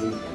Amen.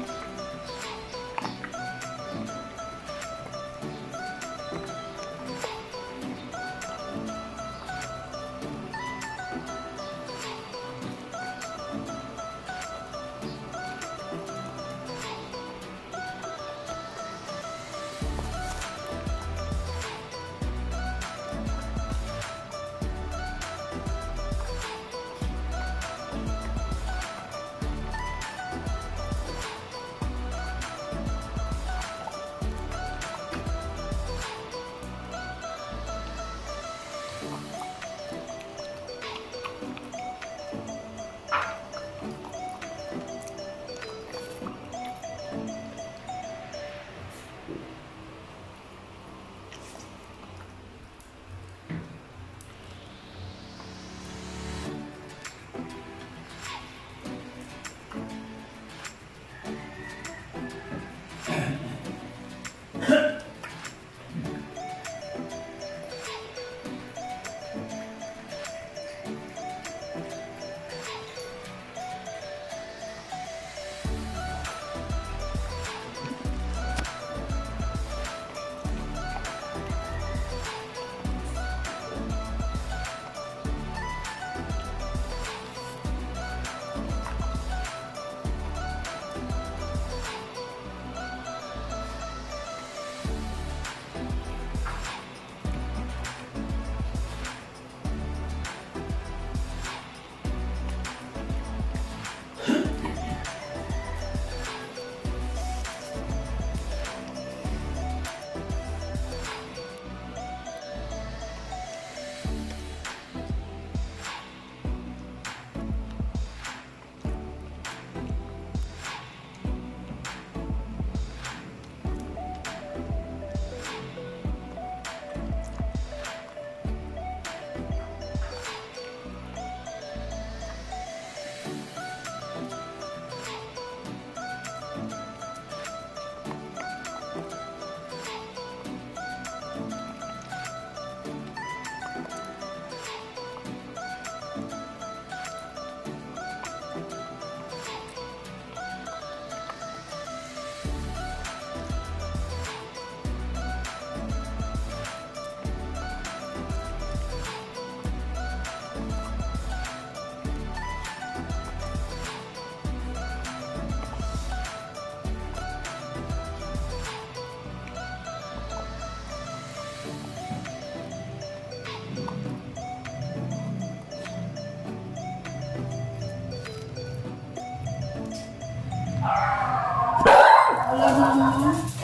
Kalau di